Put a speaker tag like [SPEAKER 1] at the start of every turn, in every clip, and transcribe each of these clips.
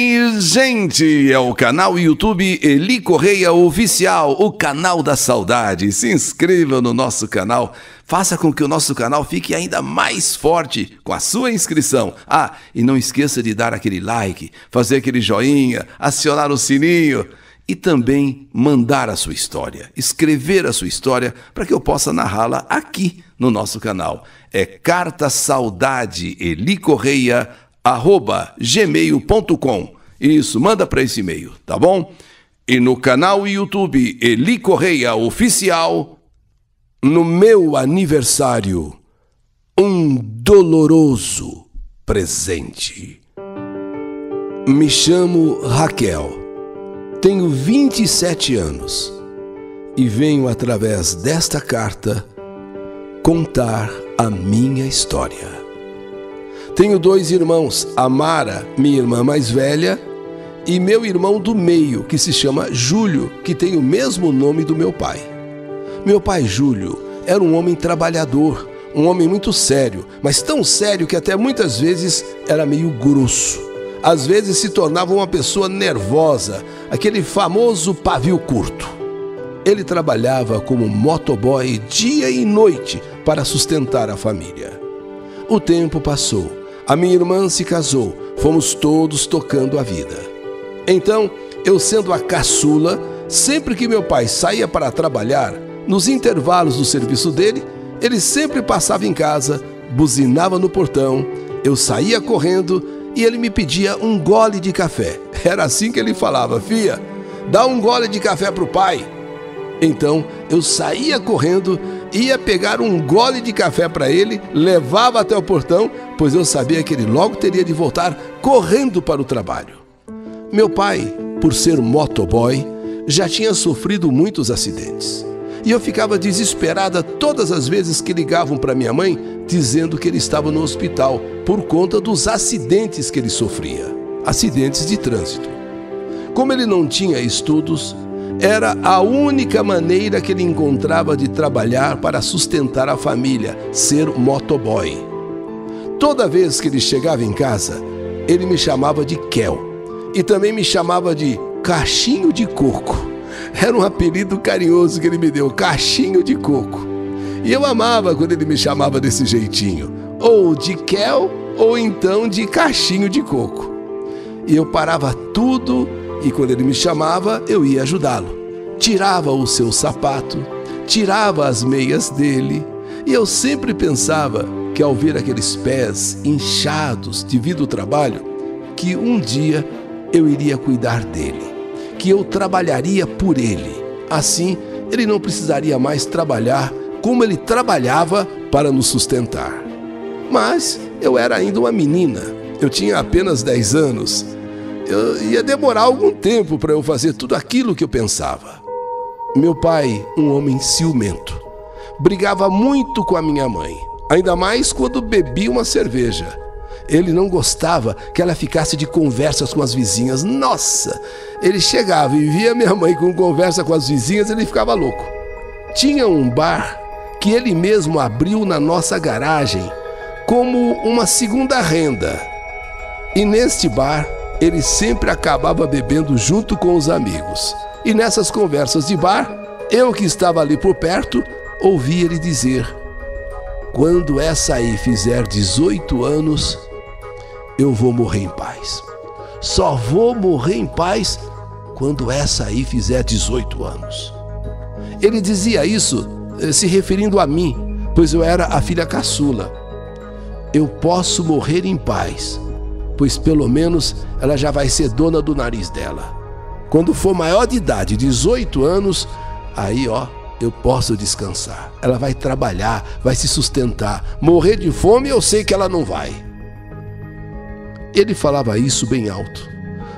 [SPEAKER 1] Oi, gente! É o canal YouTube Eli Correia Oficial, o canal da saudade. Se inscreva no nosso canal, faça com que o nosso canal fique ainda mais forte com a sua inscrição. Ah, e não esqueça de dar aquele like, fazer aquele joinha, acionar o sininho e também mandar a sua história, escrever a sua história para que eu possa narrá-la aqui no nosso canal. É Carta Saudade Eli Correia arroba gmail.com. Isso, manda para esse e-mail, tá bom? E no canal YouTube Eli Correia Oficial, no meu aniversário, um doloroso presente. Me chamo Raquel, tenho 27 anos e venho através desta carta contar a minha história. Tenho dois irmãos, a Mara, minha irmã mais velha, e meu irmão do meio, que se chama Júlio, que tem o mesmo nome do meu pai. Meu pai Júlio era um homem trabalhador, um homem muito sério, mas tão sério que até muitas vezes era meio grosso. Às vezes se tornava uma pessoa nervosa, aquele famoso pavio curto. Ele trabalhava como motoboy dia e noite para sustentar a família. O tempo passou a minha irmã se casou, fomos todos tocando a vida. Então, eu sendo a caçula, sempre que meu pai saía para trabalhar, nos intervalos do serviço dele, ele sempre passava em casa, buzinava no portão, eu saía correndo e ele me pedia um gole de café. Era assim que ele falava: Fia, dá um gole de café para o pai. Então eu saía correndo, ia pegar um gole de café para ele, levava até o portão, pois eu sabia que ele logo teria de voltar correndo para o trabalho. Meu pai, por ser motoboy, já tinha sofrido muitos acidentes. E eu ficava desesperada todas as vezes que ligavam para minha mãe dizendo que ele estava no hospital por conta dos acidentes que ele sofria acidentes de trânsito. Como ele não tinha estudos, era a única maneira que ele encontrava de trabalhar para sustentar a família, ser motoboy. Toda vez que ele chegava em casa, ele me chamava de Kel e também me chamava de Cachinho de Coco. Era um apelido carinhoso que ele me deu, Cachinho de Coco. E eu amava quando ele me chamava desse jeitinho, ou de Kel ou então de Cachinho de Coco. E eu parava tudo e quando ele me chamava, eu ia ajudá-lo. Tirava o seu sapato, tirava as meias dele, e eu sempre pensava que ao ver aqueles pés inchados devido ao trabalho, que um dia eu iria cuidar dele, que eu trabalharia por ele. Assim, ele não precisaria mais trabalhar como ele trabalhava para nos sustentar. Mas eu era ainda uma menina, eu tinha apenas 10 anos eu, ia demorar algum tempo para eu fazer tudo aquilo que eu pensava. Meu pai, um homem ciumento, brigava muito com a minha mãe, ainda mais quando bebia uma cerveja. Ele não gostava que ela ficasse de conversas com as vizinhas. Nossa! Ele chegava e via minha mãe com conversa com as vizinhas, ele ficava louco. Tinha um bar que ele mesmo abriu na nossa garagem como uma segunda renda. E neste bar ele sempre acabava bebendo junto com os amigos. E nessas conversas de bar, eu que estava ali por perto, ouvi ele dizer: Quando essa aí fizer 18 anos, eu vou morrer em paz. Só vou morrer em paz quando essa aí fizer 18 anos. Ele dizia isso eh, se referindo a mim, pois eu era a filha caçula. Eu posso morrer em paz pois pelo menos ela já vai ser dona do nariz dela. Quando for maior de idade, 18 anos, aí ó, eu posso descansar. Ela vai trabalhar, vai se sustentar. Morrer de fome eu sei que ela não vai. Ele falava isso bem alto.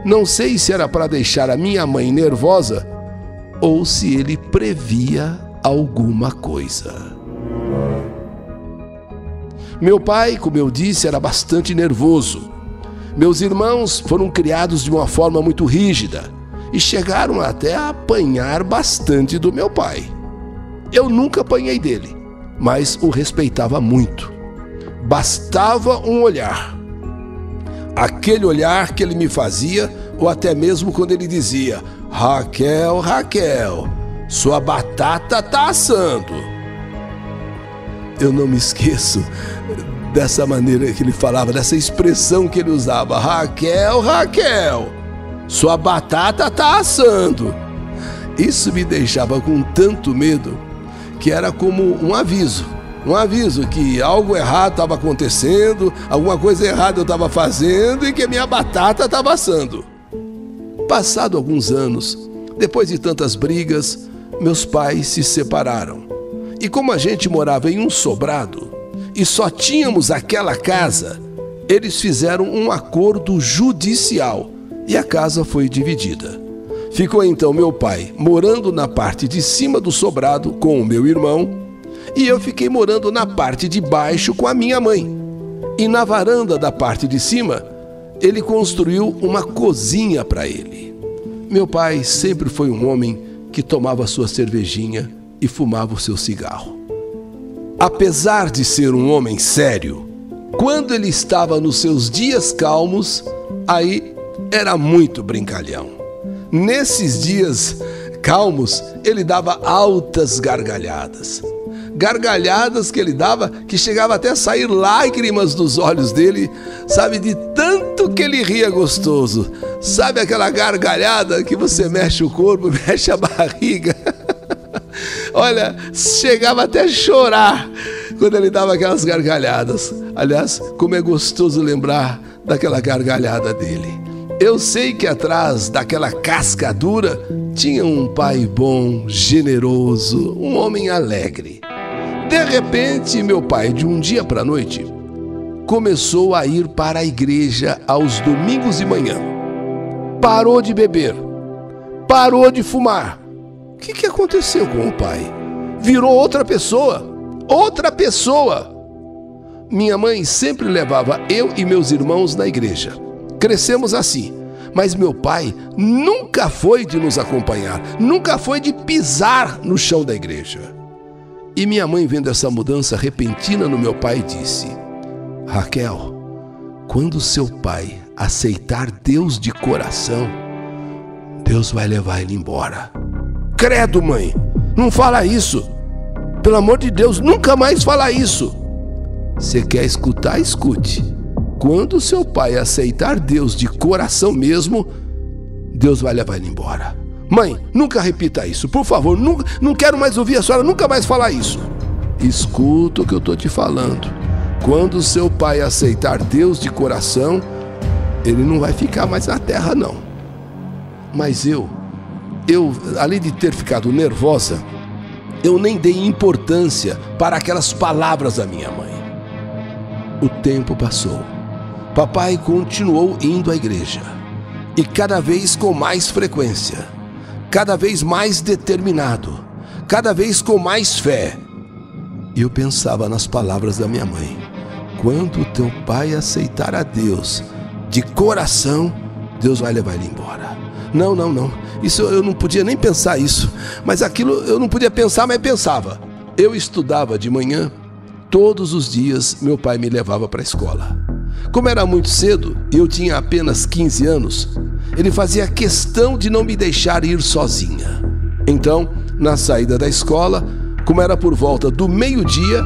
[SPEAKER 1] Não sei se era para deixar a minha mãe nervosa ou se ele previa alguma coisa. Meu pai, como eu disse, era bastante nervoso. Meus irmãos foram criados de uma forma muito rígida e chegaram até a apanhar bastante do meu pai. Eu nunca apanhei dele, mas o respeitava muito. Bastava um olhar.
[SPEAKER 2] aquele olhar que ele me fazia, ou até mesmo quando ele dizia: Raquel, Raquel, sua batata tá assando. Eu não me esqueço dessa maneira que ele falava, dessa expressão que ele usava: Raquel, Raquel, sua batata tá assando. Isso me deixava com tanto medo que era como um aviso um aviso que algo errado estava acontecendo, alguma coisa errada eu estava fazendo e que minha batata estava assando. Passado alguns anos, depois de tantas brigas, meus pais se separaram. E como a gente morava em um sobrado e só tínhamos aquela casa, eles fizeram um acordo judicial e a casa foi dividida. Ficou então meu pai morando na parte de cima do sobrado com o meu irmão e eu fiquei morando na parte de baixo com a minha mãe. E na varanda da parte de cima, ele construiu uma cozinha para ele. Meu pai sempre foi um homem que tomava sua cervejinha e fumava o seu cigarro. Apesar de ser um homem sério, quando ele estava nos seus dias calmos, aí era muito brincalhão. Nesses dias calmos, ele dava altas gargalhadas gargalhadas que ele dava, que chegava até a sair lágrimas dos olhos dele, sabe, de tanto que ele ria gostoso. Sabe aquela gargalhada que você mexe o corpo, mexe a barriga? Olha, chegava até a chorar quando ele dava aquelas gargalhadas. Aliás, como é gostoso lembrar daquela gargalhada dele. Eu sei que atrás daquela casca dura tinha um pai bom, generoso, um homem alegre. De repente, meu pai, de um dia para a noite, começou a ir para a igreja aos domingos de manhã. Parou de beber, parou de fumar. Que, que aconteceu com o pai? Virou outra pessoa, outra pessoa. Minha mãe sempre levava eu e meus irmãos na igreja. Crescemos assim. Mas meu pai nunca foi de nos acompanhar, nunca foi de pisar no chão da igreja. E minha mãe, vendo essa mudança repentina no meu pai, disse: Raquel, quando seu pai aceitar Deus de coração, Deus vai levar ele embora. Credo, mãe, não fala isso. Pelo amor de Deus, nunca mais fala isso. Você quer escutar? Escute. Quando seu pai aceitar Deus de coração mesmo, Deus vai levar ele embora. Mãe, nunca repita isso, por favor. Nunca, não quero mais ouvir a senhora nunca mais falar isso. Escuta o que eu estou te falando. Quando seu pai aceitar Deus de coração, ele não vai ficar mais na terra, não. Mas eu, eu, além de ter ficado nervosa, eu nem dei importância para aquelas palavras da minha mãe. O tempo passou. Papai continuou indo à igreja e cada vez com mais frequência cada vez mais determinado, cada vez com mais fé. E eu pensava nas palavras da minha mãe: quando teu pai aceitar a Deus de coração, Deus vai levar ele embora. Não, não, não. Isso eu não podia nem pensar isso. Mas aquilo eu não podia pensar, mas pensava. Eu estudava de manhã, todos os dias meu pai me levava para a escola. Como era muito cedo e eu tinha apenas 15 anos, ele fazia questão de não me deixar ir sozinha. Então, na saída da escola, como era por volta do meio-dia,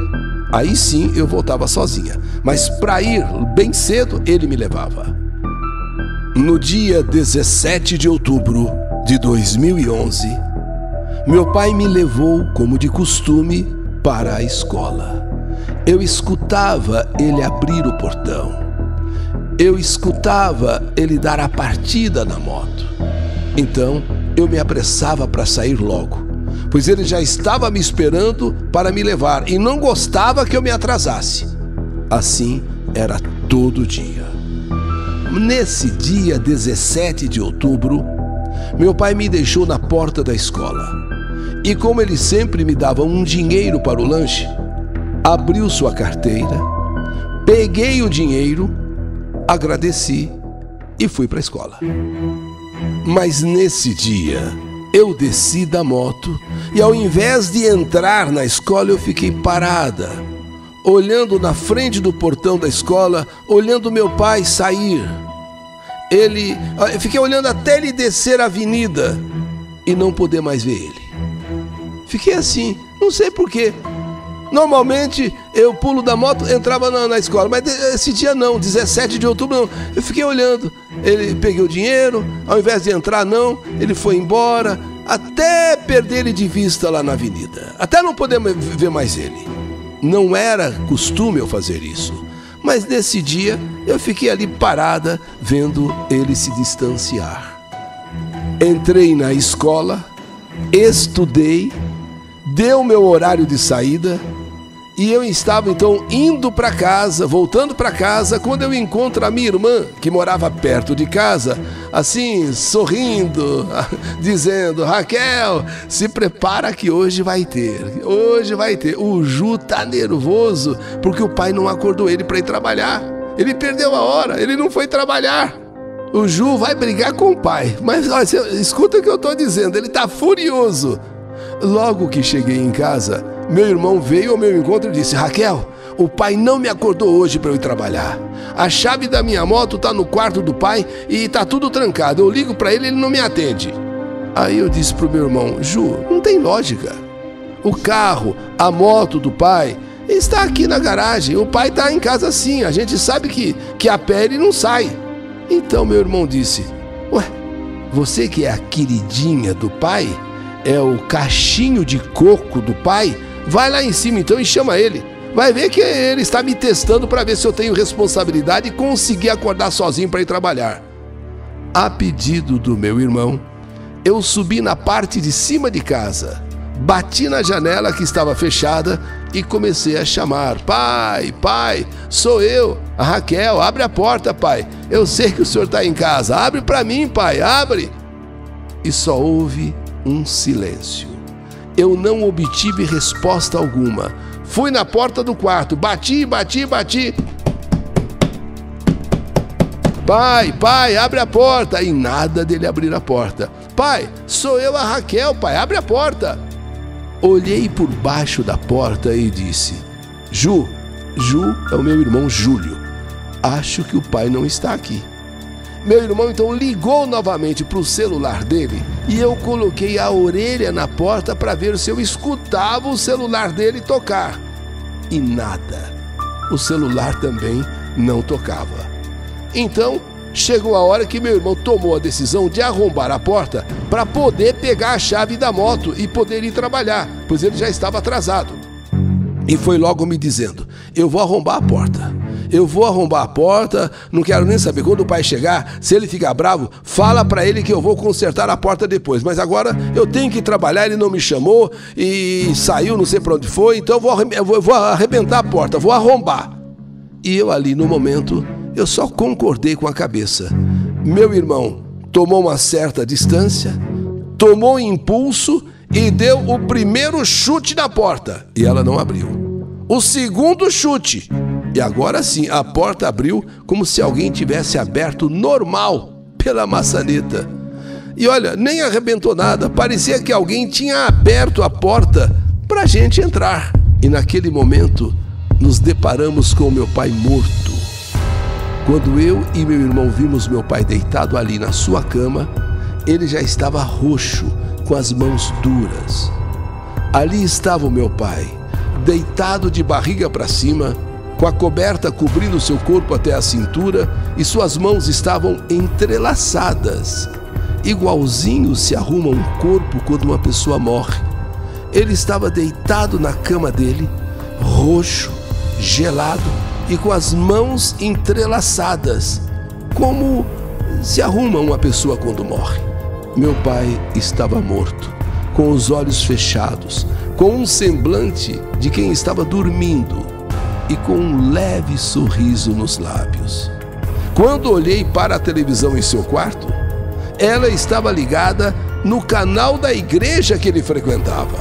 [SPEAKER 2] aí sim eu voltava sozinha. Mas para ir bem cedo, ele me levava. No dia 17 de outubro de 2011, meu pai me levou, como de costume, para a escola. Eu escutava ele abrir o portão eu escutava ele dar a partida na moto. Então eu me apressava para sair logo, pois ele já estava me esperando para me levar e não gostava que eu me atrasasse. Assim era todo dia. Nesse dia 17 de outubro, meu pai me deixou na porta da escola. E como ele sempre me dava um dinheiro para o lanche, abriu sua carteira, peguei o dinheiro agradeci e fui para a escola. Mas nesse dia, eu desci da moto e ao invés de entrar na escola, eu fiquei parada, olhando na frente do portão da escola, olhando meu pai sair. Ele, eu fiquei olhando até ele descer a avenida e não poder mais ver ele. Fiquei assim, não sei porquê. Normalmente eu pulo da moto, entrava na, na, escola, mas esse dia não, 17 de outubro não. Eu fiquei olhando. Ele peguei o dinheiro, ao invés de entrar, não, ele foi embora, até perder ele de vista lá na avenida. Até não poder ver mais ele. Não era costume eu fazer isso. Mas nesse dia eu fiquei ali parada vendo ele se distanciar. Entrei na escola, estudei, deu meu horário de saída e eu estava então indo para casa, voltando para casa, quando eu encontro a minha irmã, que morava perto de casa, assim, sorrindo, dizendo: Raquel, se prepara que hoje vai ter. Hoje vai ter. O Ju tá nervoso porque o pai não acordou ele para ir trabalhar. Ele perdeu a hora, ele não foi trabalhar. O Ju vai brigar com o pai. Mas olha, escuta o que eu estou dizendo, ele está furioso. Logo que cheguei em casa, meu irmão veio ao meu encontro e disse: Raquel, o pai não me acordou hoje para eu ir trabalhar. A chave da minha moto está no quarto do pai e está tudo trancado. Eu ligo para ele e ele não me atende. Aí eu disse para o meu irmão: Ju, não tem lógica. O carro, a moto do pai está aqui na garagem. O pai está em casa sim. A gente sabe que, que a pele não sai. Então meu irmão disse: Ué, você que é a queridinha do pai, é o cachinho de coco do pai, Vai lá em cima então e chama ele. Vai ver que ele está me testando para ver se eu tenho responsabilidade e conseguir acordar sozinho para ir trabalhar. A pedido do meu irmão, eu subi na parte de cima de casa, bati na janela que estava fechada e comecei a chamar: Pai, pai, sou eu, a Raquel, abre a porta, pai. Eu sei que o senhor está em casa, abre para mim, pai, abre. E só houve um silêncio eu não obtive resposta alguma. Fui na porta do quarto, bati, bati, bati. Pai, pai, abre a porta. E nada dele abrir a porta. Pai, sou eu a Raquel, pai, abre a porta. Olhei por baixo da porta e disse: Ju, Ju é o meu irmão Júlio. Acho que o pai não está aqui. Meu irmão então ligou novamente para o celular dele e eu coloquei a orelha na porta para ver se eu escutava o celular dele tocar. E nada. O celular também não tocava. Então chegou a hora que meu irmão tomou a decisão de arrombar a porta para poder pegar a chave da moto e poder ir trabalhar, pois ele já estava atrasado. E foi logo me dizendo: Eu vou arrombar a porta eu vou arrombar a porta, não quero nem saber. Quando o pai chegar, se ele ficar bravo, fala para ele que eu vou consertar a porta depois. Mas agora eu tenho que trabalhar, ele não me chamou e saiu, não sei para onde foi, então eu vou, eu vou arrebentar a porta, vou arrombar. E eu ali no momento, eu só concordei com a cabeça. Meu irmão tomou uma certa distância, tomou impulso e deu o primeiro chute na porta e ela não abriu. O segundo chute e agora sim, a porta abriu como se alguém tivesse aberto normal pela maçaneta. E olha, nem arrebentou nada, parecia que alguém tinha aberto a porta para a gente entrar. E naquele momento, nos deparamos com meu pai morto. Quando eu e meu irmão vimos meu pai deitado ali na sua cama, ele já estava roxo, com as mãos duras. Ali estava o meu pai, deitado de barriga para cima, com a coberta cobrindo seu corpo até a cintura e suas mãos estavam entrelaçadas. Igualzinho se arruma um corpo quando uma pessoa morre. Ele estava deitado na cama dele, roxo, gelado e com as mãos entrelaçadas, como se arruma uma pessoa quando morre. Meu pai estava morto, com os olhos fechados, com um semblante de quem estava dormindo e com um leve sorriso nos lábios. Quando olhei para a televisão em seu quarto, ela estava ligada no canal da igreja que ele frequentava.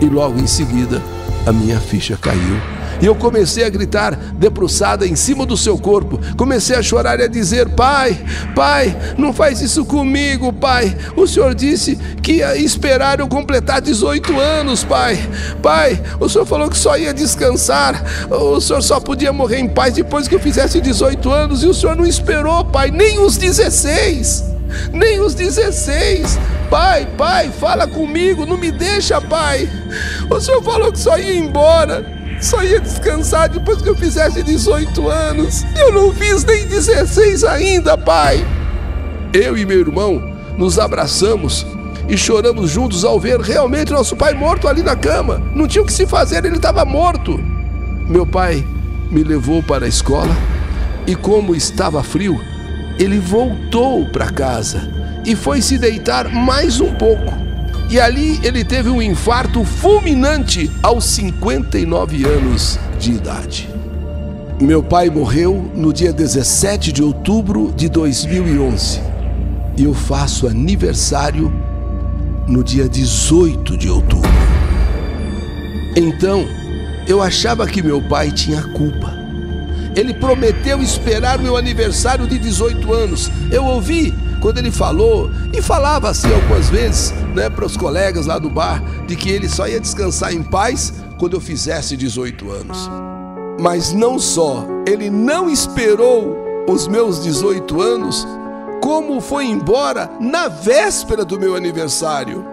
[SPEAKER 2] E logo em seguida, a minha ficha caiu E eu comecei a gritar, debruçada em cima do seu corpo. Comecei a chorar e a dizer: Pai, pai, não faz isso comigo, pai. O senhor disse que ia esperar eu completar 18 anos, pai. Pai, o senhor falou que só ia descansar. O senhor só podia morrer em paz depois que eu fizesse 18 anos. E o senhor não esperou, pai, nem os 16. Nem os 16. Pai, pai, fala comigo, não me deixa, pai. O senhor falou que só ia embora. Só ia descansar depois que eu fizesse 18 anos. Eu não fiz nem 16 ainda, pai. Eu e meu irmão nos abraçamos e choramos juntos ao ver realmente nosso pai morto ali na cama. Não tinha o que se fazer, ele estava morto. Meu pai me levou para a escola e, como estava frio, ele voltou para casa e foi se deitar mais um pouco. E ali ele teve um infarto fulminante aos 59 anos de idade. Meu pai morreu no dia 17 de outubro de 2011 e eu faço aniversário no dia 18 de outubro. Então, eu achava que meu pai tinha culpa. Ele prometeu esperar meu aniversário de 18 anos. Eu ouvi quando ele falou, e falava assim algumas vezes, né, para os colegas lá do bar, de que ele só ia descansar em paz quando eu fizesse 18 anos. Mas não só, ele não esperou os meus 18 anos, como foi embora na véspera do meu aniversário,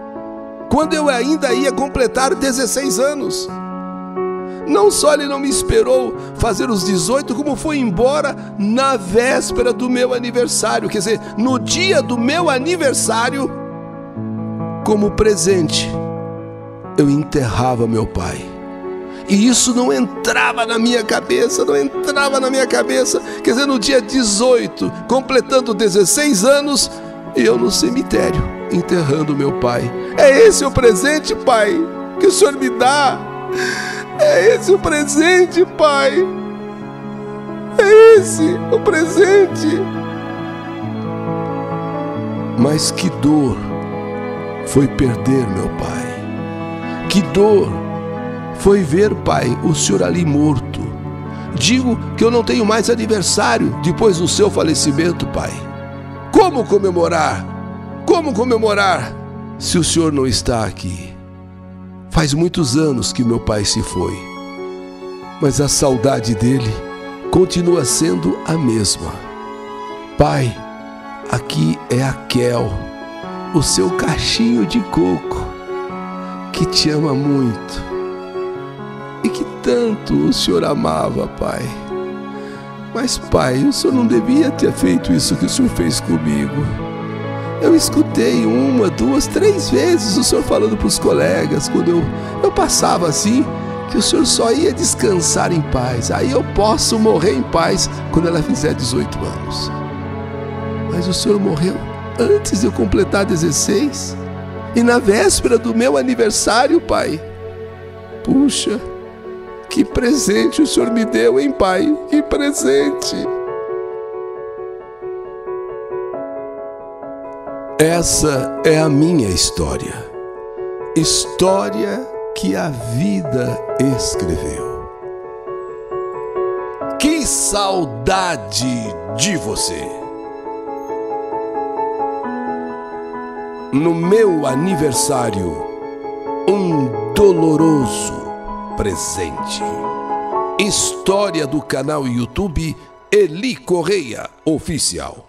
[SPEAKER 2] quando eu ainda ia completar 16 anos. Não só ele não me esperou fazer os 18, como foi embora na véspera do meu aniversário, quer dizer, no dia do meu aniversário, como presente, eu enterrava meu pai. E isso não entrava na minha cabeça, não entrava na minha cabeça. Quer dizer, no dia 18, completando 16 anos, eu no cemitério, enterrando meu pai. É esse o presente, pai, que o Senhor me dá. É esse o presente, Pai. É esse o presente. Mas que dor foi perder meu pai. Que dor foi ver, Pai, o Senhor ali morto. Digo que eu não tenho mais aniversário depois do seu falecimento, Pai. Como comemorar? Como comemorar se o Senhor não está aqui? Faz muitos anos que meu pai se foi, mas a saudade dele continua sendo a mesma. Pai, aqui é a Kel, o seu cachinho de coco, que te ama muito e que tanto o senhor amava, pai. Mas, pai, o senhor não devia ter feito isso que o senhor fez comigo. Eu escutei uma, duas, três vezes o senhor falando para os colegas quando eu, eu passava assim, que o senhor só ia descansar em paz. Aí eu posso morrer em paz quando ela fizer 18 anos. Mas o senhor morreu antes de eu completar 16 e na véspera do meu aniversário, pai. Puxa, que presente o senhor me deu, hein, pai? Que presente! Essa é a minha história. História que a vida escreveu. Que saudade de você! No meu aniversário, um doloroso presente. História do canal YouTube Eli Correia Oficial.